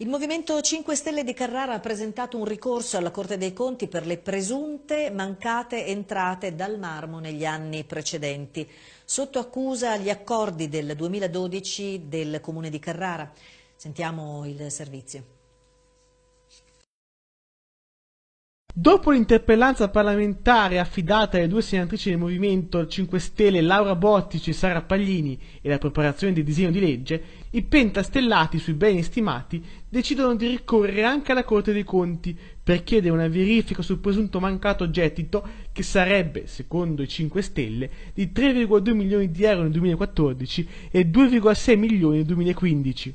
Il Movimento 5 Stelle di Carrara ha presentato un ricorso alla Corte dei Conti per le presunte mancate entrate dal marmo negli anni precedenti. Sotto accusa gli accordi del 2012 del Comune di Carrara. Sentiamo il servizio. Dopo l'interpellanza parlamentare affidata alle due senatrici del Movimento 5 Stelle Laura Bottici e Sara Paglini e la preparazione del disegno di legge, i pentastellati sui beni stimati decidono di ricorrere anche alla Corte dei Conti per chiedere una verifica sul presunto mancato gettito che sarebbe, secondo i 5 Stelle, di 3,2 milioni di euro nel 2014 e 2,6 milioni nel 2015.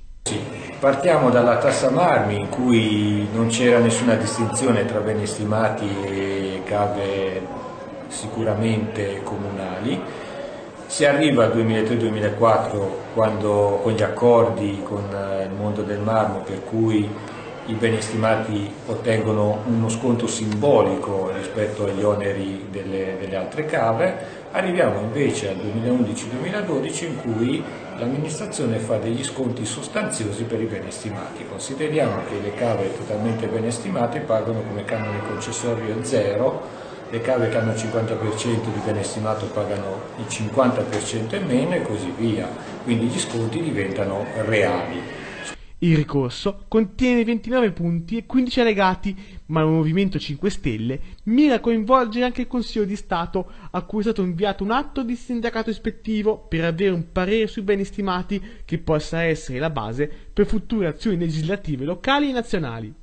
Partiamo dalla tassa marmi in cui non c'era nessuna distinzione tra beni stimati e cave sicuramente comunali. Si arriva al 2003-2004 quando con gli accordi con eh, il mondo del marmo per cui i beni stimati ottengono uno sconto simbolico rispetto agli oneri delle, delle altre cave, arriviamo invece al 2011-2012 in cui l'amministrazione fa degli sconti sostanziosi per i beni stimati. Consideriamo che le cave totalmente bene stimate pagano come canone concessorio zero, le cave che hanno il 50% di bene stimato pagano il 50% e meno e così via, quindi gli sconti diventano reali. Il ricorso contiene 29 punti e 15 allegati, ma il Movimento 5 Stelle mira a coinvolgere anche il Consiglio di Stato, a cui è stato inviato un atto di sindacato ispettivo per avere un parere sui beni stimati che possa essere la base per future azioni legislative locali e nazionali.